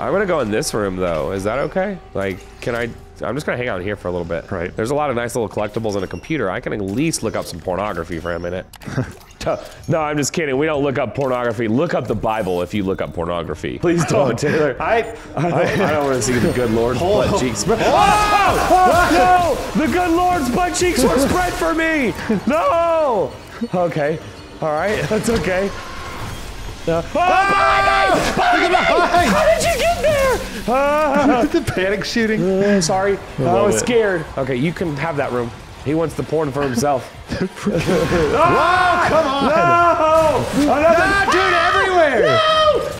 I'm gonna go in this room though. Is that okay? Like, can I? I'm just gonna hang out here for a little bit. Right. There's a lot of nice little collectibles in a computer. I can at least look up some pornography for a minute. no, I'm just kidding. We don't look up pornography. Look up the Bible if you look up pornography. Please don't, oh, Taylor. I, I don't, I don't want to see the good Lord's butt cheeks. Oh, no! The good Lord's butt cheeks were spread for me. No. Okay. All right. That's okay. Ah! Oh, behind me! Behind me! the panic shooting. sorry, I was it. scared. Okay, you can have that room. He wants the porn for himself. Whoa, come on. No! Another Ah, dude, everywhere.